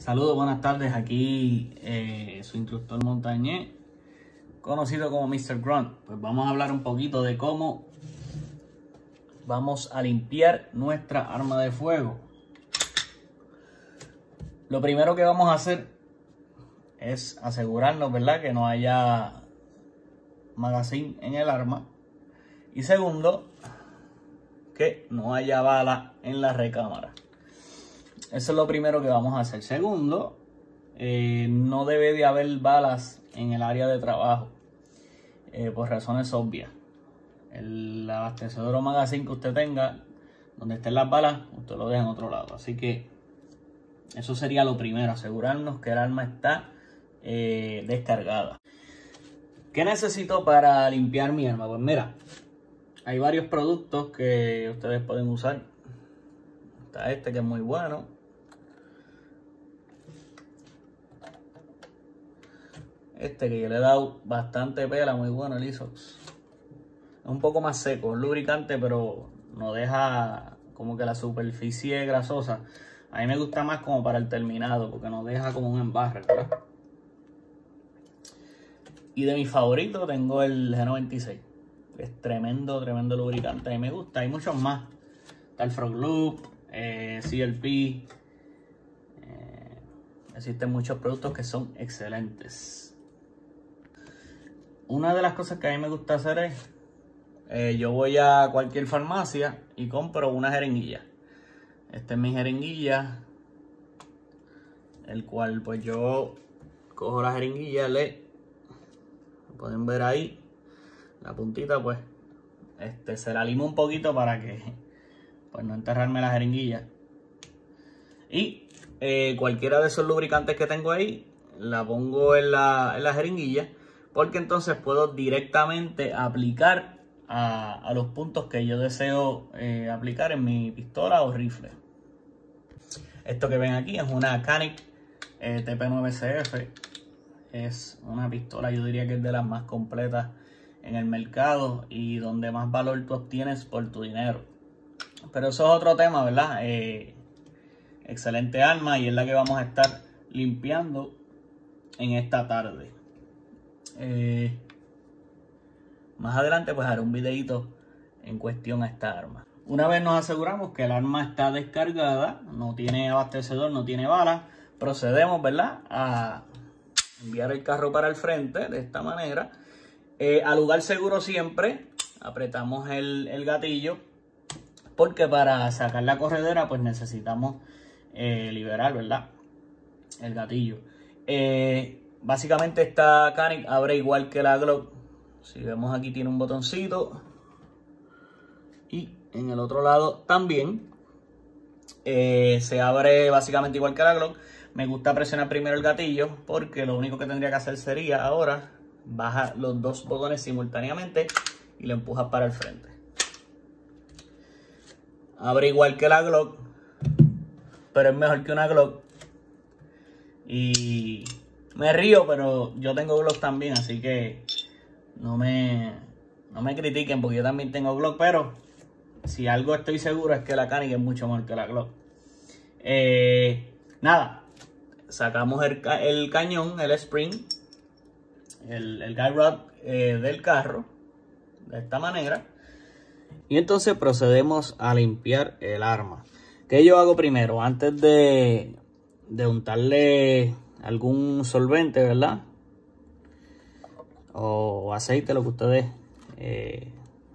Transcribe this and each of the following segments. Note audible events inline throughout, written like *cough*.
Saludos, buenas tardes. Aquí eh, su instructor montañés, conocido como Mr. Grunt. Pues vamos a hablar un poquito de cómo vamos a limpiar nuestra arma de fuego. Lo primero que vamos a hacer es asegurarnos, ¿verdad? Que no haya magazine en el arma. Y segundo, que no haya bala en la recámara. Eso es lo primero que vamos a hacer. Segundo, eh, no debe de haber balas en el área de trabajo. Eh, por razones obvias. El abastecedor o magazine que usted tenga, donde estén las balas, usted lo deja en otro lado. Así que eso sería lo primero, asegurarnos que el arma está eh, descargada. ¿Qué necesito para limpiar mi arma? Pues mira, hay varios productos que ustedes pueden usar. Está este que es muy bueno. Este que yo le he dado bastante pela, muy bueno el Isox. Es un poco más seco, es lubricante, pero no deja como que la superficie grasosa. A mí me gusta más como para el terminado, porque no deja como un embarre, ¿verdad? Y de mis favoritos tengo el G96. Es tremendo, tremendo lubricante. A mí me gusta. Hay muchos más. Está el Frog Loop, eh, CLP. Eh, existen muchos productos que son excelentes. Una de las cosas que a mí me gusta hacer es, eh, yo voy a cualquier farmacia y compro una jeringuilla. Esta es mi jeringuilla, el cual pues yo cojo la jeringuilla, le pueden ver ahí la puntita pues este se la limo un poquito para que pues no enterrarme la jeringuilla y eh, cualquiera de esos lubricantes que tengo ahí la pongo en la, en la jeringuilla porque entonces puedo directamente aplicar a, a los puntos que yo deseo eh, aplicar en mi pistola o rifle esto que ven aquí es una Canic eh, TP9CF es una pistola, yo diría que es de las más completas en el mercado y donde más valor tú obtienes por tu dinero. Pero eso es otro tema, ¿verdad? Eh, excelente arma y es la que vamos a estar limpiando en esta tarde. Eh, más adelante pues haré un videito en cuestión a esta arma. Una vez nos aseguramos que el arma está descargada, no tiene abastecedor, no tiene balas, procedemos, ¿verdad? A enviar el carro para el frente de esta manera. Eh, al lugar seguro siempre apretamos el, gatillo porque para sacar la corredera pues necesitamos eh, liberar, ¿verdad? El gatillo. Básicamente esta Canic abre igual que la Glock. Si vemos aquí tiene un botoncito. Y en el otro lado también. se abre básicamente igual que la Glock. Me gusta presionar primero el gatillo porque lo único que tendría que hacer sería ahora bajar los dos botones simultáneamente y lo empujas para el frente. Abre igual que la Glock, pero es mejor que una Glock. Y me río, pero yo tengo Glock también, así que no me, no me critiquen porque yo también tengo Glock, pero si algo estoy seguro es que la Canik es mucho mejor que la Glock. Eh, nada, sacamos el, cañón, el spring, el, el guide rod eh, del carro, de esta manera. Y entonces procedemos a limpiar el arma. ¿Qué yo hago primero? Antes de, de untarle algún solvente, ¿verdad? O aceite, lo que ustedes eh,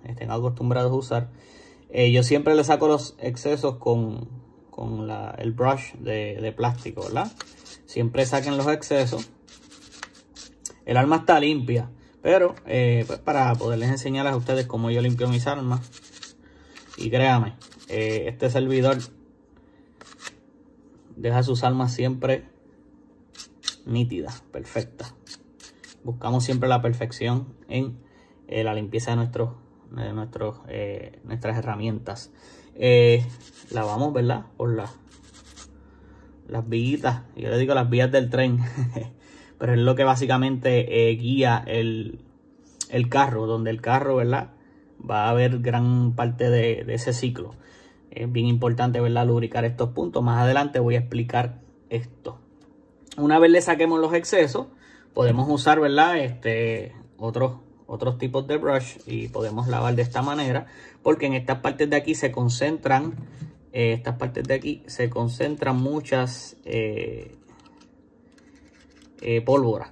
estén acostumbrados a usar. Eh, yo siempre le saco los excesos con, con el brush de, plástico, ¿verdad? Siempre saquen los excesos. El arma está limpia. Pero eh, pues para poderles enseñar a ustedes cómo yo limpio mis armas. Y créame, este servidor deja sus armas siempre nítidas, perfectas. Buscamos siempre la perfección en eh, la limpieza de, de nuestros, nuestras herramientas. la vamos, ¿verdad? Por la las vías, yo le digo las vías del tren, *laughs* pero es lo que básicamente eh, guía el, carro, donde el carro, ¿verdad? Va a haber gran parte de, ese ciclo. Es bien importante, ¿verdad? Lubricar estos puntos. Más adelante voy a explicar esto. Una vez le saquemos los excesos, podemos usar, ¿verdad? Este, otros, otros tipos de brush y podemos lavar de esta manera. Porque en estas partes de aquí se concentran, eh, estas partes de aquí se concentran muchas eh, eh, pólvoras.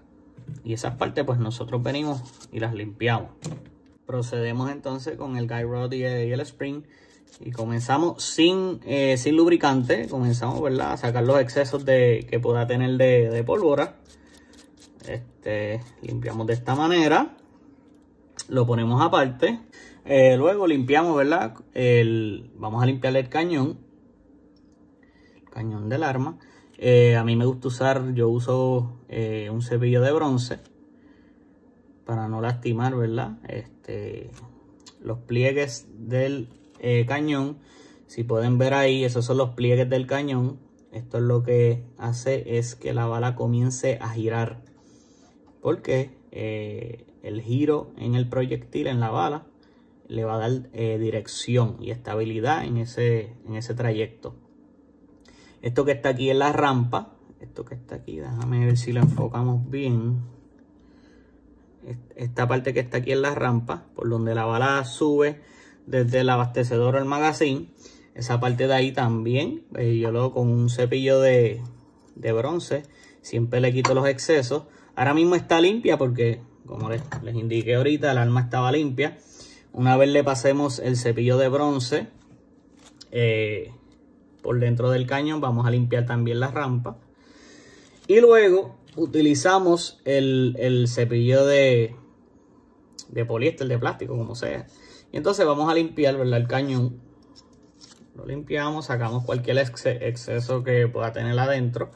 Y esas partes pues nosotros venimos y las limpiamos. Procedemos entonces con el guide rod y el spring. Y comenzamos sin, eh, sin lubricante. Comenzamos, ¿verdad? A sacar los excesos de, que pueda tener de, pólvora. Este, limpiamos de esta manera. Lo ponemos aparte. Eh, luego limpiamos, ¿verdad? El, vamos a limpiar el cañón. El cañón del arma. Eh, a mí me gusta usar, yo uso un cepillo de bronce. Para no lastimar, ¿verdad? Este, los pliegues del eh, cañón. Si pueden ver ahí, esos son los pliegues del cañón. Esto es lo que hace es que la bala comience a girar. Porque eh, el giro en el proyectil, en la bala, le va a dar eh, dirección y estabilidad en ese, en ese trayecto. Esto que está aquí en la rampa, esto que está aquí, déjame ver si lo enfocamos bien. Esta parte que está aquí en la rampa, por donde la bala sube desde el abastecedor al magazine. Esa parte de ahí también, eh, yo lo con un cepillo de, bronce, siempre le quito los excesos. Ahora mismo está limpia porque, como les, indiqué ahorita, el arma estaba limpia. Una vez le pasemos el cepillo de bronce eh, por dentro del cañón, vamos a limpiar también la rampa. Y luego utilizamos el, el cepillo de, de poliéster, de plástico, como sea. Y entonces vamos a limpiar, ¿verdad? El cañón. Lo limpiamos, sacamos cualquier exceso que pueda tener adentro.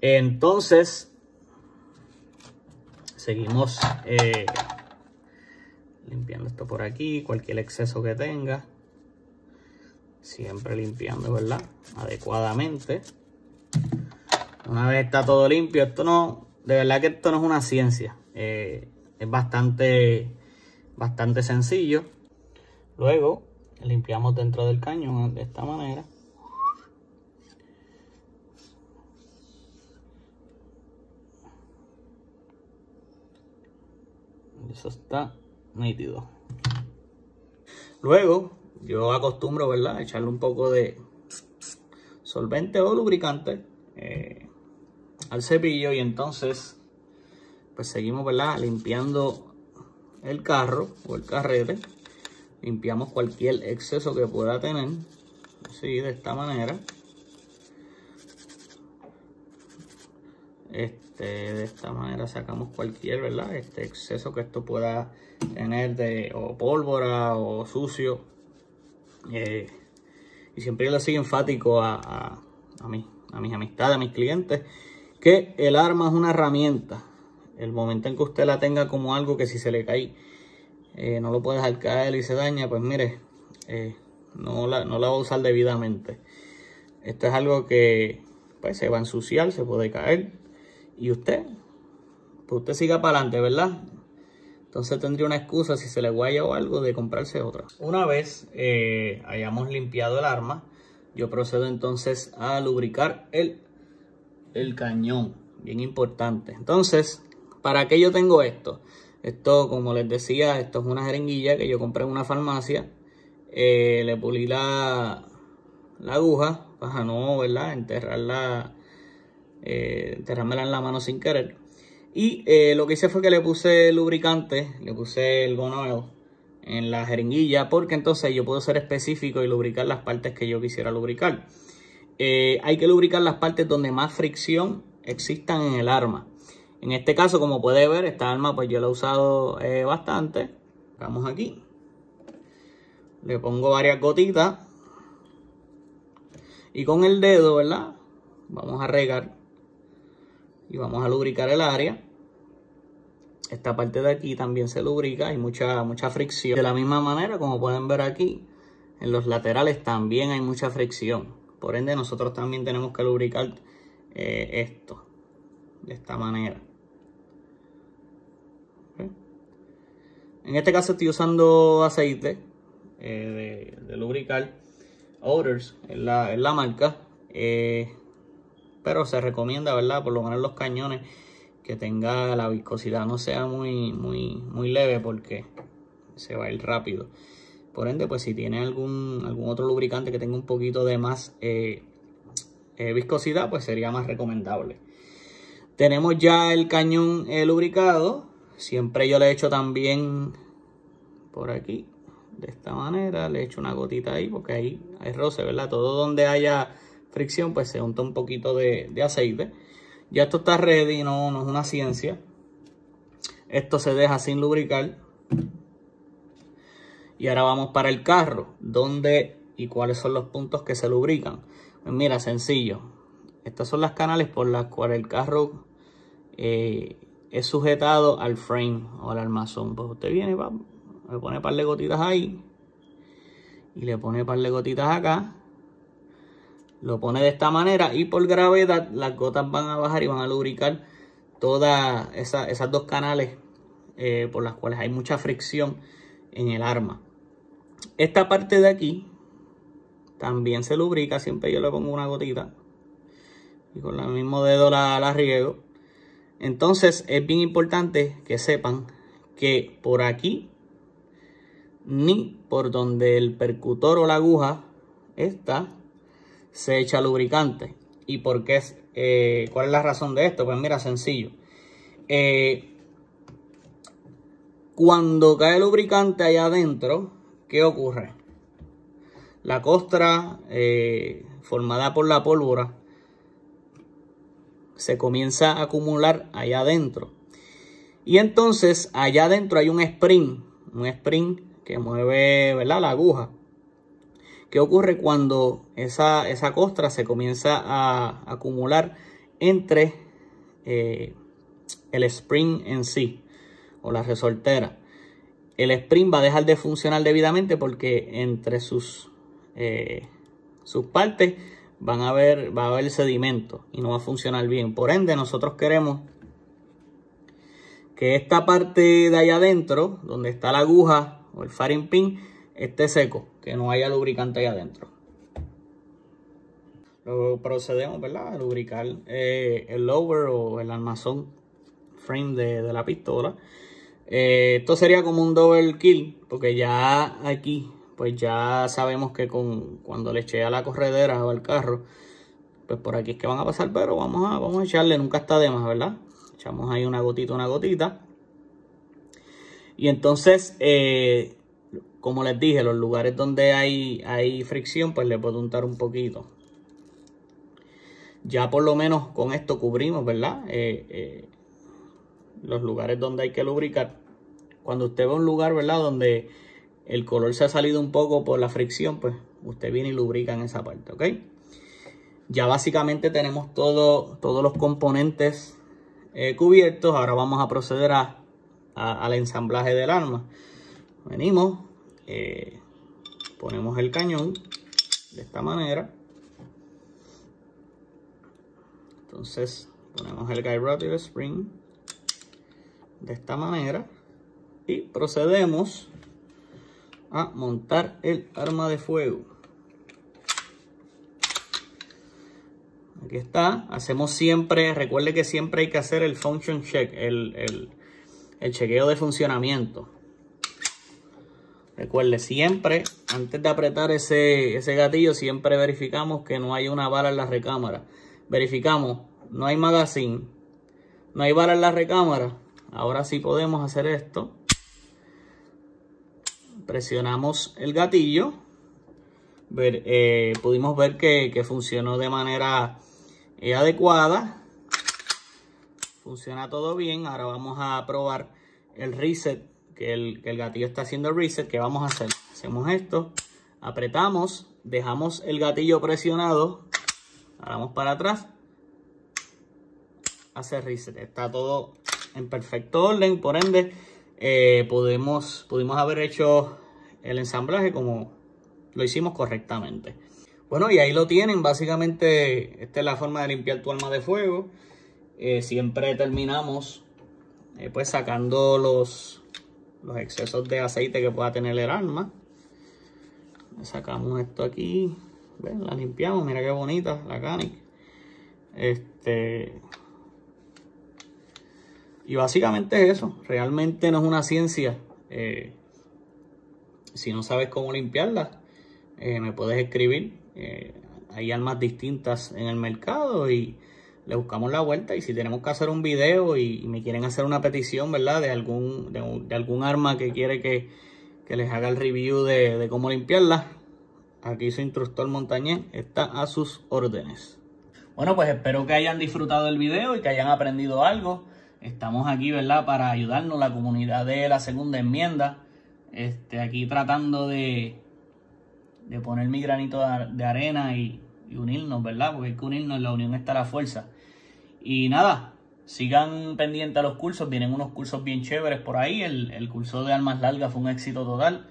Entonces, seguimos eh, limpiando esto por aquí, cualquier exceso que tenga. Siempre limpiando, ¿verdad? Adecuadamente. Una vez está todo limpio, esto no, de verdad que esto no es una ciencia. Eh, es bastante, bastante sencillo. Luego limpiamos dentro del cañón de esta manera. Eso está nítido. Luego, yo acostumbro, ¿verdad? Echarle un poco de solvente o lubricante eh, al cepillo y entonces, pues seguimos, ¿verdad? Limpiando el carro o el carrete limpiamos cualquier exceso que pueda tener así de esta manera. Este de esta manera sacamos cualquier verdad este exceso que esto pueda tener de o pólvora o sucio. Eh, y siempre le sigo enfático a, a, a, mí, a mis amistades, a mis clientes que el arma es una herramienta. El momento en que usted la tenga como algo que si se le cae eh, no lo puede dejar caer y se daña, pues mire, eh, no, la, no la va a usar debidamente. Esto es algo que pues, se va a ensuciar, se puede caer. Y usted, pues usted siga para adelante, ¿verdad? Entonces tendría una excusa si se le guaya o algo de comprarse otra. Una vez eh, hayamos limpiado el arma, yo procedo entonces a lubricar el, el cañón. Bien importante. Entonces, ¿para qué yo tengo esto? Esto, como les decía, esto es una jeringuilla que yo compré en una farmacia. Eh, le pulí la, la aguja para no, ¿verdad? Enterrarla, eh, enterrármela en la mano sin querer. Y eh, lo que hice fue que le puse lubricante, le puse el Gun en la jeringuilla, porque entonces yo puedo ser específico y lubricar las partes que yo quisiera lubricar. hay que lubricar las partes donde más fricción existan en el arma. En este caso, como puede ver, esta arma pues yo la he usado eh, bastante. Vamos aquí. Le pongo varias gotitas. Y con el dedo, ¿verdad? Vamos a regar. Y vamos a lubricar el área. Esta parte de aquí también se lubrica. Hay mucha, mucha fricción. De la misma manera, como pueden ver aquí, en los laterales también hay mucha fricción. Por ende, nosotros también tenemos que lubricar eh, esto. De esta manera. En este caso estoy usando aceite eh, de, lubricar. Odors es la, la marca. Eh, pero se recomienda, ¿verdad? Por lo menos los cañones que tenga la viscosidad no sea muy, muy, muy leve porque se va a ir rápido. Por ende, pues si tiene algún, algún otro lubricante que tenga un poquito de más eh, viscosidad, pues sería más recomendable. Tenemos ya el cañón lubricado. Siempre yo le he hecho también por aquí, de esta manera. Le echo una gotita ahí porque ahí hay roce, ¿verdad? Todo donde haya fricción, pues se unta un poquito de, aceite. Ya esto está ready, no, no es una ciencia. Esto se deja sin lubricar. Y ahora vamos para el carro. ¿Dónde y cuáles son los puntos que se lubrican? Pues mira, sencillo. Estas son las canales por las cuales el carro eh, es sujetado al frame o al armazón. Pues usted viene, va, le pone un par de gotitas ahí. Y le pone un par de gotitas acá. Lo pone de esta manera y por gravedad las gotas van a bajar y van a lubricar todas esas dos canales eh, por las cuales hay mucha fricción en el arma. Esta parte de aquí también se lubrica, siempre yo le pongo una gotita y con el mismo dedo la, la riego. Entonces es bien importante que sepan que por aquí ni por donde el percutor o la aguja está se echa lubricante. ¿Y por qué? Es, eh, ¿Cuál es la razón de esto? Pues mira, sencillo. Eh, cuando cae el lubricante allá adentro, ¿qué ocurre? La costra eh, formada por la pólvora se comienza a acumular allá adentro. Y entonces allá adentro hay un spring, un spring que mueve ¿verdad? la aguja. ¿Qué ocurre cuando esa, esa costra se comienza a acumular entre eh, el spring en sí? o la resortera. El spring va a dejar de funcionar debidamente porque entre sus, eh, sus partes van a haber, va a haber sedimento y no va a funcionar bien. Por ende, nosotros queremos que esta parte de allá adentro, donde está la aguja o el firing pin, esté seco, que no haya lubricante allá adentro. Luego procedemos ¿verdad? a lubricar eh, el lower o el armazón frame de, de la pistola. Eh, esto sería como un double kill, porque ya aquí, pues ya sabemos que con cuando le eché a la corredera o al carro, pues por aquí es que van a pasar, pero vamos a, vamos a echarle, nunca está de más, ¿verdad? Echamos ahí una gotita, una gotita. Y entonces, eh, como les dije, los lugares donde hay, hay fricción, pues le puedo untar un poquito. Ya por lo menos con esto cubrimos, ¿verdad? Eh, los lugares donde hay que lubricar. Cuando usted ve un lugar, ¿verdad? Donde el color se ha salido un poco por la fricción, pues usted viene y lubrica en esa parte, ¿ok? Ya básicamente tenemos todo, todos los componentes eh, cubiertos. Ahora vamos a proceder a, al ensamblaje del arma. Venimos, eh, ponemos el cañón de esta manera. Entonces ponemos el el spring de esta manera y procedemos a montar el arma de fuego. Aquí está, hacemos siempre, recuerde que siempre hay que hacer el function check, el, el chequeo de funcionamiento. Recuerde, siempre, antes de apretar ese, ese gatillo, siempre verificamos que no hay una bala en la recámara. Verificamos, no hay magazine, no hay bala en la recámara. Ahora sí podemos hacer esto presionamos el gatillo, eh, pudimos ver que, funcionó de manera eh, adecuada. Funciona todo bien. Ahora vamos a probar el reset, que el, que el gatillo está haciendo reset. ¿Qué vamos a hacer? Hacemos esto, apretamos, dejamos el gatillo presionado, vamos para atrás, hace reset. Está todo en perfecto orden, por ende eh, pudimos, haber hecho el ensamblaje como lo hicimos correctamente. Bueno, y ahí lo tienen. Básicamente, esta es la forma de limpiar tu arma de fuego. Eh, siempre terminamos eh, pues sacando los, los excesos de aceite que pueda tener el arma. Sacamos esto aquí. La limpiamos. Mira qué bonita la canic. Este. Y básicamente es eso. Realmente no es una ciencia. Eh, si no sabes cómo limpiarla, eh, me puedes escribir. Eh, hay armas distintas en el mercado y le buscamos la vuelta. Y si tenemos que hacer un video y, me quieren hacer una petición, ¿verdad? De algún, de, algún arma que quiere que, les haga el review de, de cómo limpiarla, aquí su instructor montañés está a sus órdenes. Bueno, pues espero que hayan disfrutado el video y que hayan aprendido algo. Estamos aquí, ¿verdad? Para ayudarnos, la comunidad de la segunda enmienda. Este, aquí tratando de, de poner mi granito de arena y, unirnos, ¿verdad? Porque hay que unirnos, la unión está la fuerza. Y nada, sigan pendientes a los cursos, vienen unos cursos bien chéveres por ahí. El, el curso de armas largas fue un éxito total.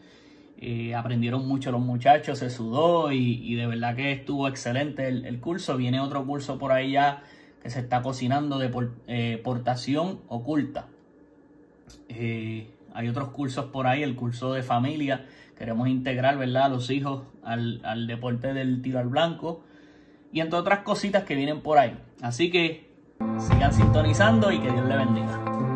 Eh, aprendieron mucho los muchachos, se sudó y, de verdad que estuvo excelente el, curso. Viene otro curso por ahí ya que se está cocinando de eh, portación oculta. Eh, hay otros cursos por ahí, el curso de familia. Queremos integrar ¿verdad? a los hijos al, al deporte del tiro al blanco. Y entre otras cositas que vienen por ahí. Así que sigan sintonizando y que Dios le bendiga.